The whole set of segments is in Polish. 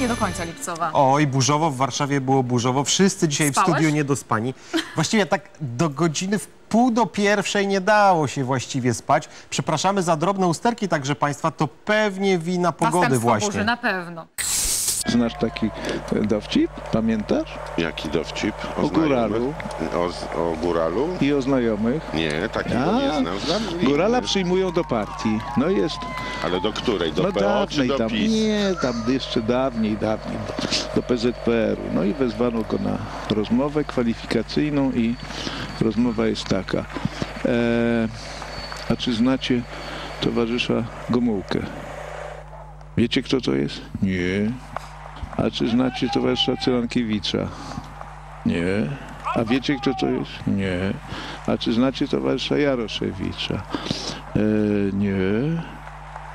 nie do końca lipcowa. Oj, burzowo, w Warszawie było burzowo. Wszyscy dzisiaj Spałeś? w studiu niedospani. Właściwie tak do godziny w pół do pierwszej nie dało się właściwie spać. Przepraszamy za drobne usterki także Państwa, to pewnie wina pogody Następstwo właśnie. burzy, na pewno. Znasz taki dowcip? Pamiętasz? Jaki dowcip? O góralu. znajomych? O, o góralu? I o znajomych. Nie, takiego A, nie znam. znam Górala przyjmują do partii. No jest. Ale do której? Do No PO czy dawniej do tam. PiS? Nie, tam jeszcze dawniej, dawniej. Do PZPR-u. No i wezwano go na rozmowę kwalifikacyjną i rozmowa jest taka. E, a czy znacie towarzysza Gomułkę? Wiecie kto to jest? Nie. A czy znacie towarzysza Cyrankiewicza? Nie. A wiecie kto to jest? Nie. A czy znacie towarzysza Jaroszewicza? E, nie.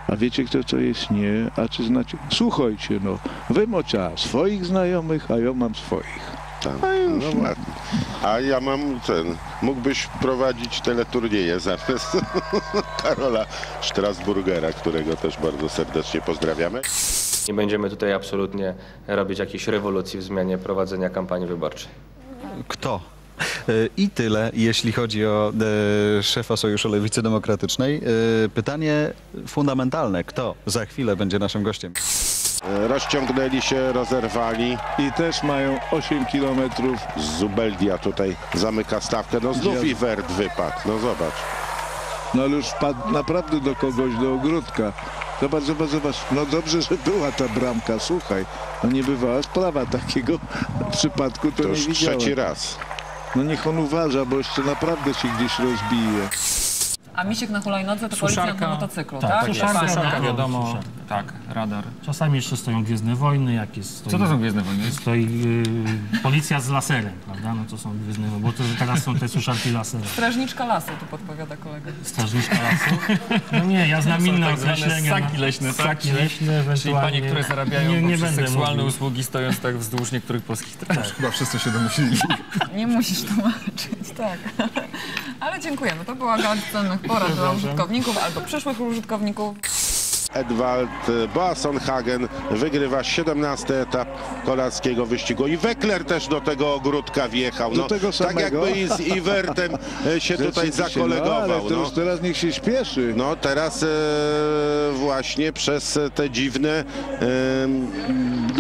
A wiecie kto to jest? Nie. A czy znacie? Słuchajcie no, wy macie swoich znajomych, a ja mam swoich. Tak. No ładnie. A ja mam ten. Mógłbyś prowadzić teleturnieje zamiast Karola Strasburgera, którego też bardzo serdecznie pozdrawiamy. Nie będziemy tutaj absolutnie robić jakiejś rewolucji w zmianie prowadzenia kampanii wyborczej. Kto? E, I tyle, jeśli chodzi o e, szefa Sojuszu Lewicy Demokratycznej. E, pytanie fundamentalne. Kto za chwilę będzie naszym gościem? E, Rozciągnęli się, rozerwali. I też mają 8 kilometrów. Zubeldia tutaj zamyka stawkę. No znów Jezu. i Wert wypadł. No zobacz. No ale już wpadł naprawdę do kogoś, do ogródka. Zobacz, zobacz, zobacz. No dobrze, że była ta bramka, słuchaj. No nie bywała sprawa takiego przypadku, to, To nie już widziałem. trzeci raz. No niech on uważa, bo jeszcze naprawdę się gdzieś rozbije. A misiek na hulajnodze to policjant na motocyklu, tak? Tak, suszarka, Suszarka, tak, wiadomo, suszarka. tak, radar. Czasami jeszcze stoją Gwiezdne Wojny, jak jest stoi, Co to są Gwiezdne Wojny? stoi y, policja z laserem, prawda? No to są Gwiezdne Wojny, bo to teraz są te suszarki laserem. Strażniczka lasu, tu podpowiada kolega. Strażniczka lasu. No nie, ja znam inne tak określenia. ssaki leśne, tak? Ssaki Czyli- leśne, Czyli ewentualnie. panie, które zarabiają nie, nie poprzez seksualne mówił. usługi, stojąc tak wzdłuż niektórych polskich tras. Chyba wszyscy się domyślili. Nie musisz tłumaczyć, tak. Dziękujemy. To była garść cennych porad dla użytkowników albo przyszłych użytkowników. Edwald Boasson-Hagen wygrywa 17 etap kolarskiego wyścigu. I Weckler też do tego ogródka wjechał. Do No, tego tak samego? jakby i z Iwertem e, się tutaj No, zakolegował. ale to No, już teraz niech się śpieszy. no teraz e, właśnie przez te dziwne e,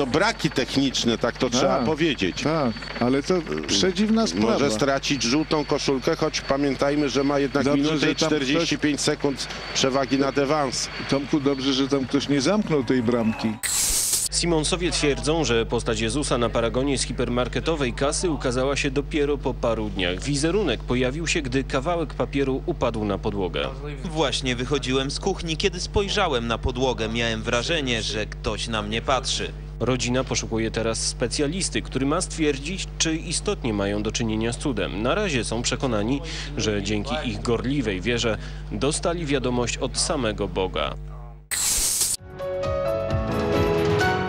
no, braki techniczne, tak to trzeba powiedzieć. Tak, ale to przedziwna sprawa. Może stracić żółtą koszulkę, choć pamiętajmy, że ma jednak Dobrze, minutę że i tam 45 sekund przewagi nad Evans. Tomku, dobrze, że tam ktoś nie zamknął tej bramki. Simonsowie twierdzą, że postać Jezusa na paragonie z hipermarketowej kasy ukazała się dopiero po paru dniach. Wizerunek pojawił się, gdy kawałek papieru upadł na podłogę. Właśnie wychodziłem z kuchni, kiedy spojrzałem na podłogę. Miałem wrażenie, że ktoś na mnie patrzy. Rodzina poszukuje teraz specjalisty, który ma stwierdzić, czy istotnie mają do czynienia z cudem. Na razie są przekonani, że dzięki ich gorliwej wierze dostali wiadomość od samego Boga.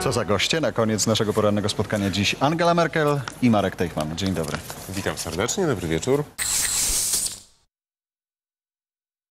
Co za goście na koniec naszego porannego spotkania dziś Angela Merkel i Marek Teichmann. Dzień dobry. Witam serdecznie, dobry wieczór.